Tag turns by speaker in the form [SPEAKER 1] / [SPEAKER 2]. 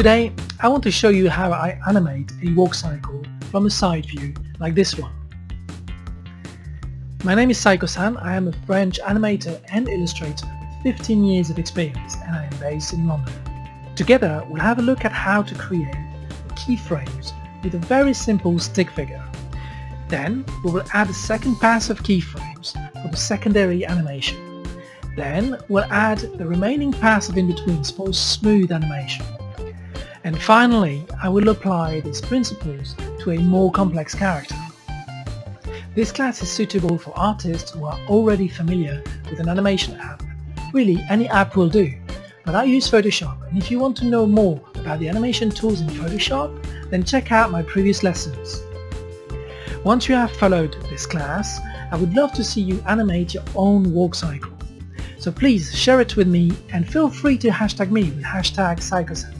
[SPEAKER 1] Today I want to show you how I animate a walk cycle from a side view like this one. My name is Sykosan, I am a French animator and illustrator with 15 years of experience and I am based in London. Together we'll have a look at how to create keyframes with a very simple stick figure. Then we will add a second pass of keyframes for the secondary animation. Then we'll add the remaining pass of in-betweens for smooth animation. And finally, I will apply these principles to a more complex character. This class is suitable for artists who are already familiar with an animation app. Really, any app will do. But I use Photoshop and if you want to know more about the animation tools in Photoshop, then check out my previous lessons. Once you have followed this class, I would love to see you animate your own walk cycle. So please share it with me and feel free to hashtag me with hashtag Sykosan.